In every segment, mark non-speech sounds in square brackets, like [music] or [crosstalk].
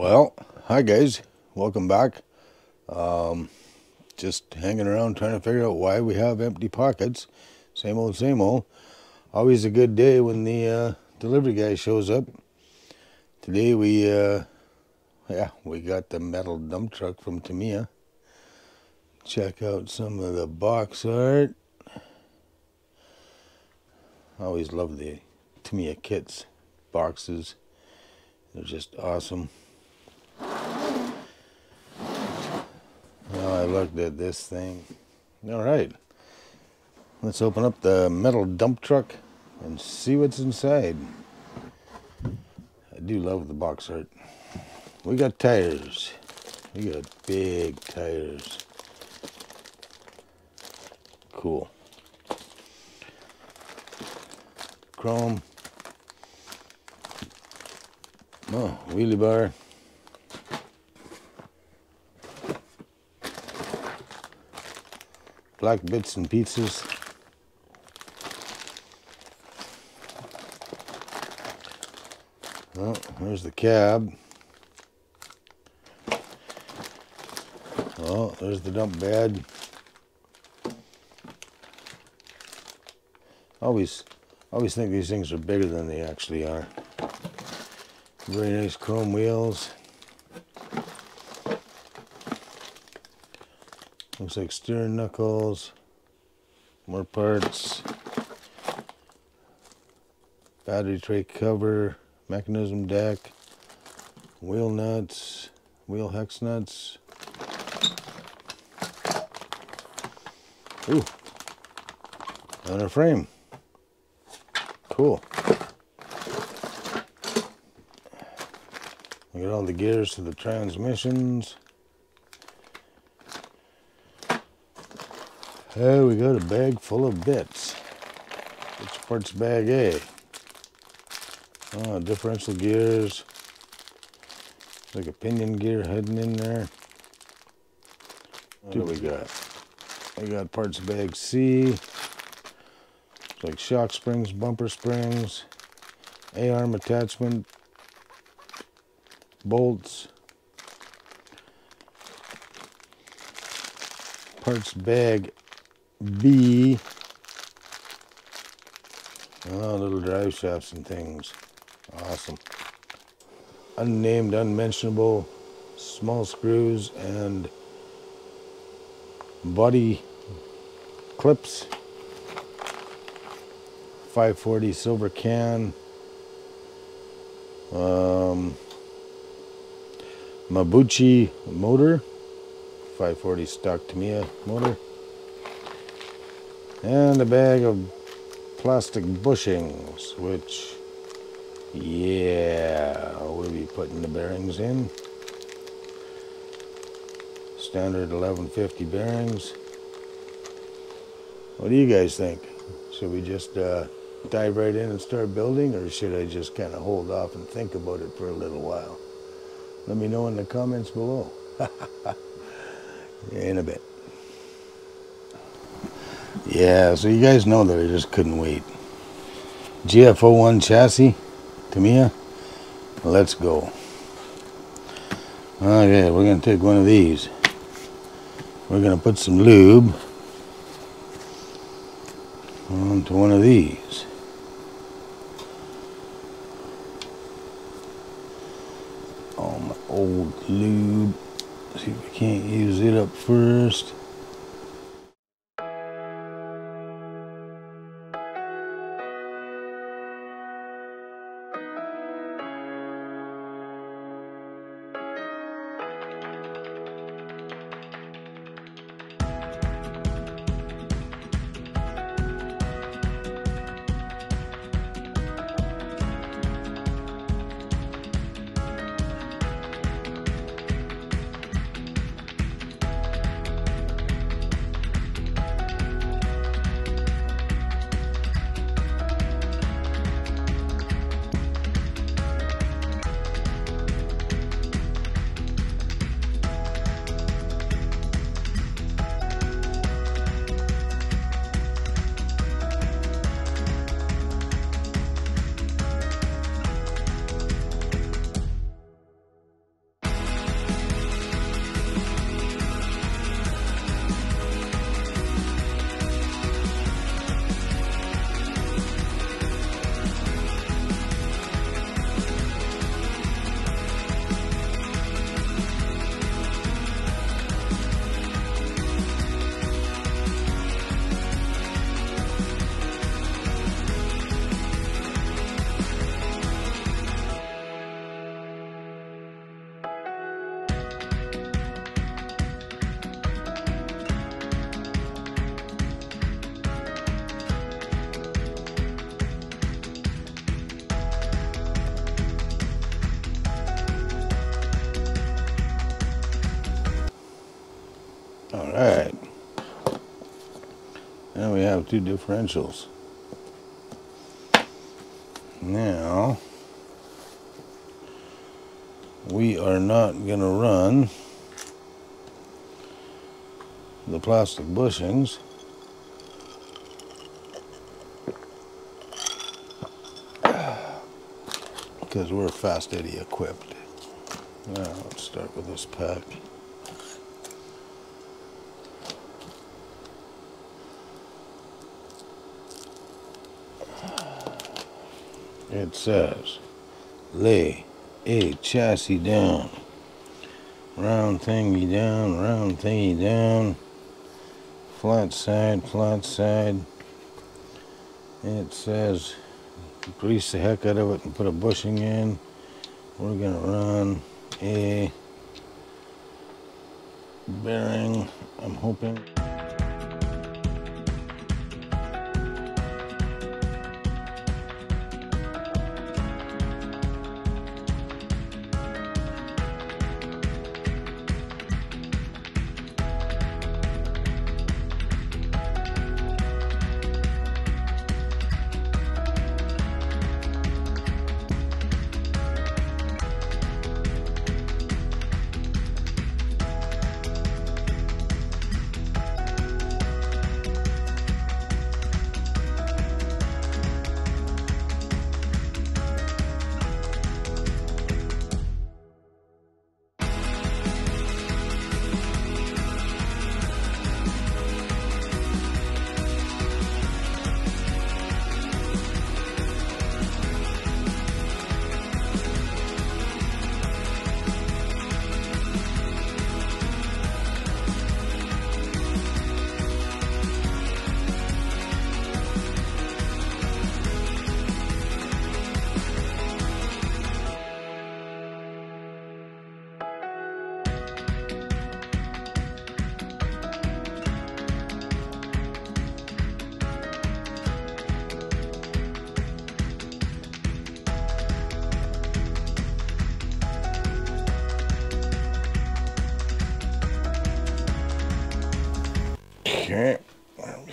Well, hi guys, welcome back. Um, just hanging around trying to figure out why we have empty pockets. Same old, same old. Always a good day when the uh, delivery guy shows up. Today we, uh, yeah, we got the metal dump truck from Tamiya. Check out some of the box art. Always love the Tamiya kits, boxes. They're just awesome. I looked at this thing. All right. Let's open up the metal dump truck and see what's inside. I do love the box art. We got tires. We got big tires. Cool. Chrome. Oh, wheelie bar. Black bits and pieces. Oh, there's the cab. Oh, there's the dump bed. Always, always think these things are bigger than they actually are. Very nice chrome wheels. Looks like steering knuckles, more parts, battery tray cover, mechanism deck, wheel nuts, wheel hex nuts. Ooh, on a frame. Cool. We got all the gears to the transmissions. Oh, we got a bag full of bits. Which part's bag A? Oh, differential gears. Like a pinion gear heading in there. What do we got? We got parts bag C. It's like shock springs, bumper springs, A-arm attachment, bolts, parts bag B. Oh, little drive shafts and things. Awesome. Unnamed, unmentionable small screws and body clips. 540 silver can. Um, Mabuchi motor. 540 stock Tamiya motor and a bag of plastic bushings, which, yeah, we'll be putting the bearings in. Standard 1150 bearings. What do you guys think? Should we just uh, dive right in and start building, or should I just kind of hold off and think about it for a little while? Let me know in the comments below. [laughs] in a bit. Yeah, so you guys know that I just couldn't wait. GF01 chassis, Tamiya, let's go. Oh, okay, we're going to take one of these. We're going to put some lube onto one of these. Oh, my old lube. See if we can't use it up first. Two differentials. Now, we are not going to run the plastic bushings [sighs] because we're fast eddy equipped. Now let's start with this pack. It says, lay a chassis down. Round thingy down, round thingy down. Flat side, flat side. It says, grease the heck out of it and put a bushing in. We're gonna run a bearing, I'm hoping.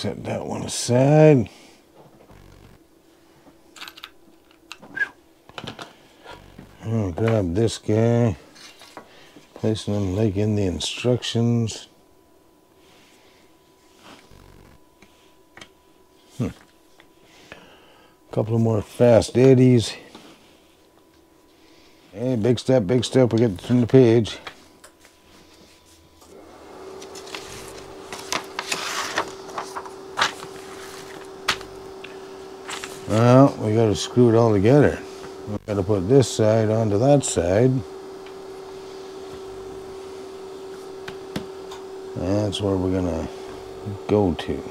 Set that one aside. I'll grab this guy, placing them like in the instructions. Hmm. Couple more fast eddies. Hey, big step, big step. We get to turn the page. Well, we got to screw it all together. We got to put this side onto that side. That's where we're gonna go to.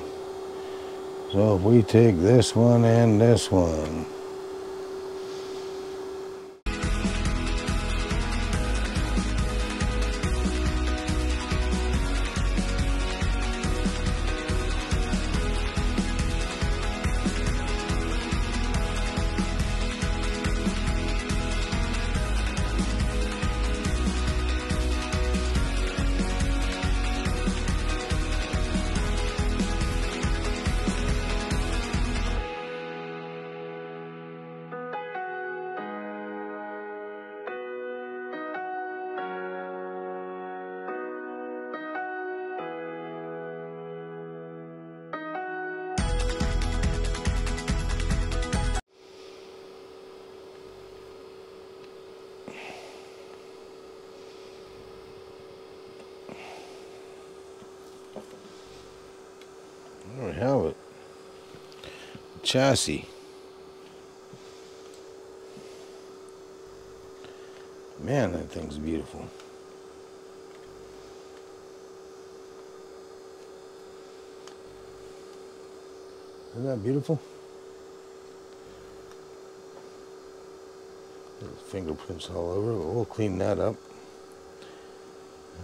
So if we take this one and this one, Chassis. Man, that thing's beautiful. Isn't that beautiful? There's fingerprints all over. but We'll clean that up.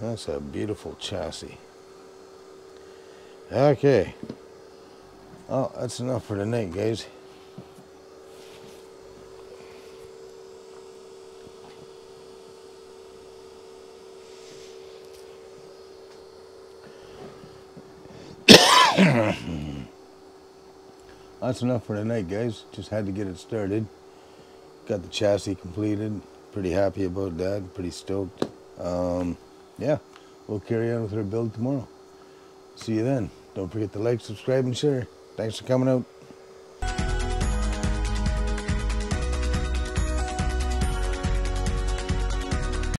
That's a beautiful chassis. Okay. Oh, that's enough for tonight, guys. [coughs] that's enough for tonight, guys. Just had to get it started. Got the chassis completed. Pretty happy about that. Pretty stoked. Um, yeah, we'll carry on with our build tomorrow. See you then. Don't forget to like, subscribe, and share. Thanks for coming out.